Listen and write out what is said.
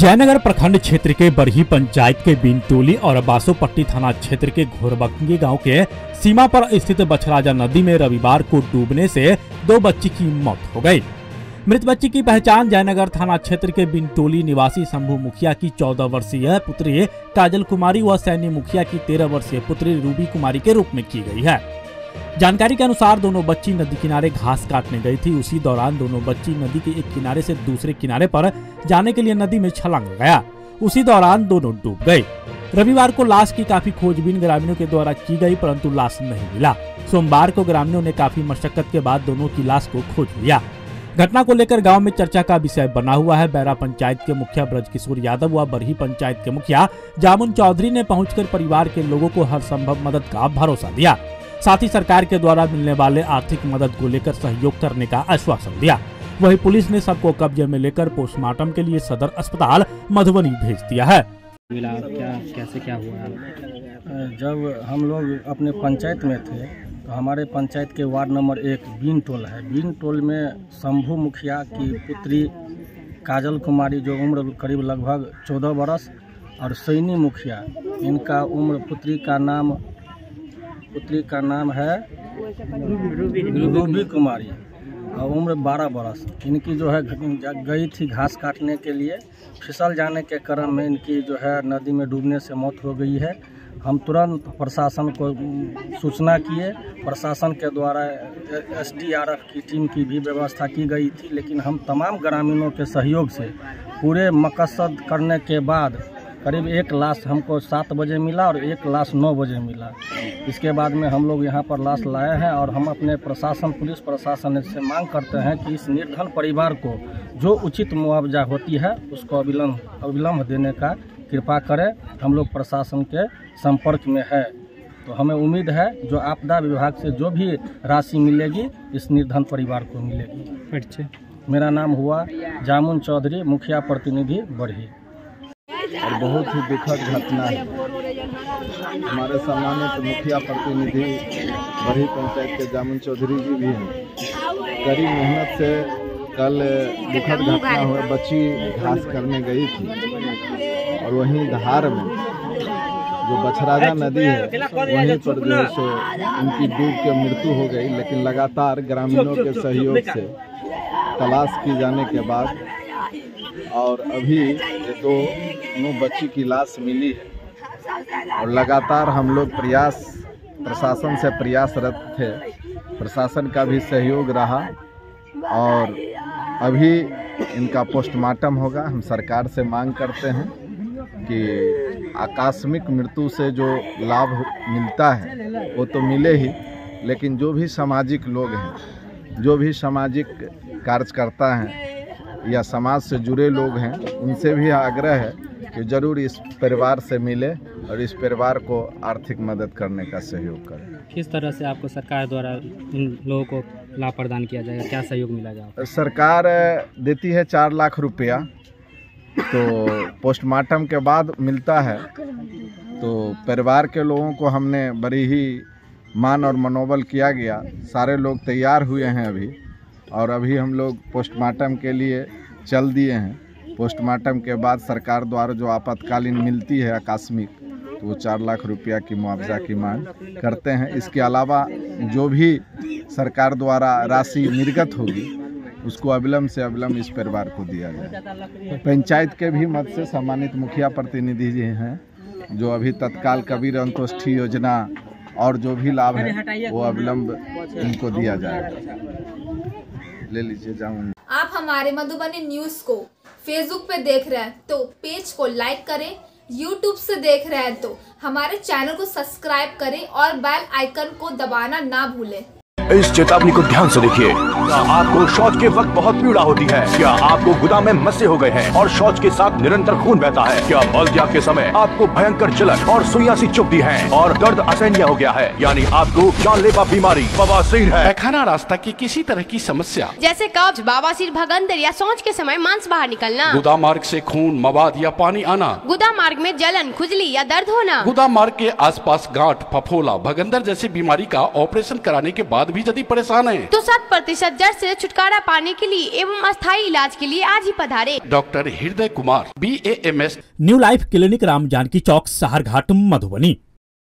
जयनगर प्रखंड क्षेत्र के बरही पंचायत के बिनटोली और बासोपट्टी थाना क्षेत्र के घोरबंगी गाँव के सीमा पर स्थित बछराजा नदी में रविवार को डूबने से दो बच्ची की मौत हो गई। मृत बच्ची की पहचान जयनगर थाना क्षेत्र के बिनटोली निवासी शंभु मुखिया की 14 वर्षीय पुत्री काजल कुमारी व सैन्य मुखिया की 13 वर्षीय पुत्री रूबी कुमारी के रूप में की गई है। जानकारी के अनुसार दोनों बच्ची नदी किनारे घास काटने गई थी। उसी दौरान दोनों बच्ची नदी के एक किनारे से दूसरे किनारे पर जाने के लिए नदी में छलांग लगाया। उसी दौरान दोनों डूब गए। रविवार को लाश की काफ़ी खोजबीन ग्रामीणों के द्वारा की गई, परंतु लाश नहीं मिला। सोमवार को ग्रामीणों ने काफ़ी मशक्कत के बाद दोनों की लाश को खोज लिया। घटना को लेकर गाँव में चर्चा का विषय बना हुआ है। बैरा पंचायत के मुखिया ब्रज किशोर यादव व बरही पंचायत के मुखिया जामुन चौधरी ने पहुंचकर परिवार के लोगों को हर संभव मदद का भरोसा दिया। साथ ही सरकार के द्वारा मिलने वाले आर्थिक मदद को लेकर सहयोग करने का आश्वासन दिया। वहीं पुलिस ने सबको कब्जे में लेकर पोस्टमार्टम के लिए सदर अस्पताल मधुबनी भेज दिया है। मिला क्या कैसे क्या हुआ? जब हम लोग अपने पंचायत में थे तो हमारे पंचायत के वार्ड नंबर एक बीन टोल है। बीन टोल में शंभू मुखिया की पुत्री काजल कुमारी जो उम्र करीब लगभग चौदह बरस और सैनी मुखिया इनका उम्र पुत्री का नाम पुत्री का नाम है रूबी कुमारी। और उम्र बारह बरस। इनकी जो है गई थी घास काटने के लिए। फिसल जाने के क्रम में इनकी जो है नदी में डूबने से मौत हो गई है। हम तुरंत प्रशासन को सूचना किए। प्रशासन के द्वारा एसडीआरएफ की टीम की भी व्यवस्था की गई थी। लेकिन हम तमाम ग्रामीणों के सहयोग से पूरे मकसद करने के बाद करीब एक लाश हमको सात बजे मिला और एक लाश नौ बजे मिला। इसके बाद में हम लोग यहाँ पर लाश लाए हैं और हम अपने प्रशासन पुलिस प्रशासन से मांग करते हैं कि इस निर्धन परिवार को जो उचित मुआवजा होती है उसको अविलंब अविलंब देने का कृपा करें। हम लोग प्रशासन के संपर्क में है। तो हमें उम्मीद है जो आपदा विभाग से जो भी राशि मिलेगी इस निर्धन परिवार को मिलेगी। मेरा नाम हुआ जामुन चौधरी मुखिया प्रतिनिधि बढ़ी और बहुत ही दुखद घटना है। हमारे सम्मानित मुखिया प्रतिनिधि, बड़ी पंचायत के जामुन चौधरी जी भी हैं। कड़ी मेहनत से कल दुखद घटना हुआ बच्ची घास करने गई थी। और वहीं धार में जो बछराजा नदी है, वहीं पर जो है सो उनकी डूब के मृत्यु हो गई, लेकिन लगातार ग्रामीणों के सहयोग से तलाश की जाने के बाद और अभी ये दो दोनों बच्ची की लाश मिली है। और लगातार हम लोग प्रयास, प्रशासन से प्रयासरत थे। प्रशासन का भी सहयोग रहा और अभी इनका पोस्टमार्टम होगा। हम सरकार से मांग करते हैं कि आकस्मिक मृत्यु से जो लाभ मिलता है, वो तो मिले ही, लेकिन जो भी सामाजिक लोग हैं, जो भी सामाजिक कार्यकर्ता हैं या समाज से जुड़े लोग हैं, उनसे भी आग्रह है कि ज़रूर इस परिवार से मिले और इस परिवार को आर्थिक मदद करने का सहयोग करें। किस तरह से आपको सरकार द्वारा इन लोगों को लाभ प्रदान किया जाएगा? क्या सहयोग मिला जाएगा सरकार देती है चार लाख रुपया तो पोस्टमार्टम के बाद मिलता है। तो परिवार के लोगों को हमने बड़ी ही मान और मनोबल किया गया। सारे लोग तैयार हुए हैं अभी और अभी हम लोग पोस्टमार्टम के लिए चल दिए हैं। पोस्टमार्टम के बाद सरकार द्वारा जो आपातकालीन मिलती है आकस्मिक तो वो चार लाख रुपया की मुआवजा की मांग करते हैं। इसके अलावा जो भी सरकार द्वारा राशि निर्गत होगी, उसको अविलंब से अविलंब इस परिवार को दिया जाए। पंचायत के भी मत से सम्मानित मुखिया प्रतिनिधि जी हैं, जो अभी तत्काल कबीर अंतोष्ठी योजना और जो भी लाभ है, वो अविलंब इनको दिया जाएगा ले लीजिए जामुन आप हमारे मधुबनी न्यूज़ को फेसबुक पे देख रहे हैं तो पेज को लाइक करें यूट्यूब से देख रहे हैं तो हमारे चैनल को सब्सक्राइब करें और बेल आइकन को दबाना ना भूलें। इस चेतावनी को ध्यान से देखिए। क्या आपको शौच के वक्त बहुत पीड़ा होती है? क्या आपको गुदा में मसे हो गए हैं और शौच के साथ निरंतर खून बहता है? क्या मलत्याग के समय आपको भयंकर जलन और सुइया सी चुभती है और दर्द असहनीय हो गया है? यानी आपको जानलेवा बीमारी बवासीर है। पैखाना रास्ता की किसी तरह की समस्या। जैसे कब्ज बाबासीर भगंदर या सोच के समय मांस बाहर निकलना। गुदा मार्ग ऐसी खून मवाद या पानी आना। गुदा मार्ग में जलन खुजली या दर्द होना। गुदा मार्ग के आसपास गांठ फफोला भगंदर जैसी बीमारी का ऑपरेशन कराने के बाद भी भी यदि परेशान है। तो शत प्रतिशत जड़ ऐसी छुटकारा पाने के लिए एवं अस्थायी इलाज के लिए आज ही पधारे। Doctor Hriday Kumar B A M S new life clinic Ram Janaki चौक सहर घाट मधुबनी।